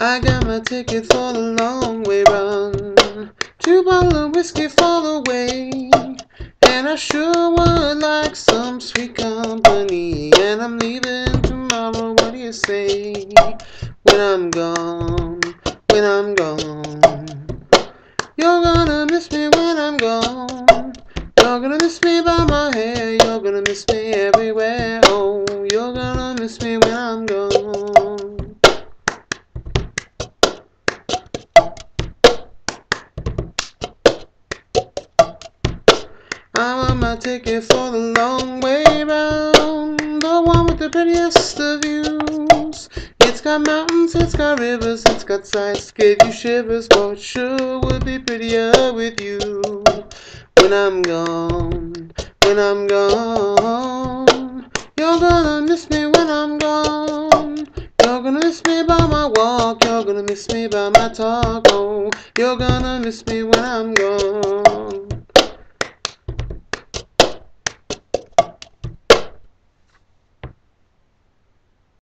I got my ticket for the long way round. Two bottles of whiskey for the way. And I sure would like some sweet company. And I'm leaving tomorrow, what do you say? When I'm gone, when I'm gone. You're gonna miss me when I'm gone. You're gonna miss me by my hair. You're gonna miss me everywhere. Oh, you're gonna miss me when I'm gone. Ticket for the long way round, the one with the prettiest of views. It's got mountains, it's got rivers, it's got sights, give you shivers, but it sure would be prettier with you. When I'm gone, when I'm gone, you're gonna miss me when I'm gone. You're gonna miss me by my walk, you're gonna miss me by my talk. Oh, you're gonna miss me when I'm gone.